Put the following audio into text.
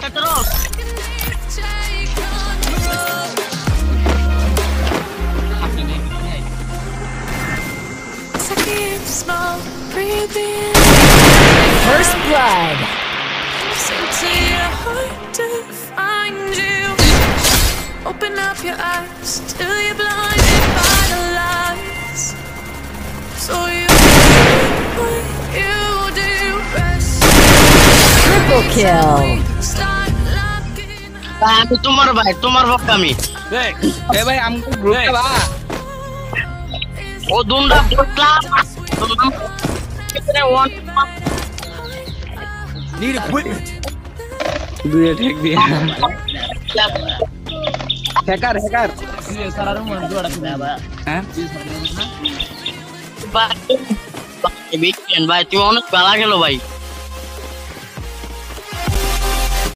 kita terus. First blood. Open up your eyes till you're blinded by the lies. So you what you do. Triple kill. Start locking ভাই, আমি তোমার ভাই তোমার পক্ষ আমি দেখ এ ভাই আমকো গ্রুপ বা ও দুন্ডা বটলা ওয়ান নিড ইকুইপমেন্ট দুয়ে ঠেক দিয়ে হ্যাকার হ্যাকার হ্যাঁ ভাই তুমি অনেক বেলা গেল ভাই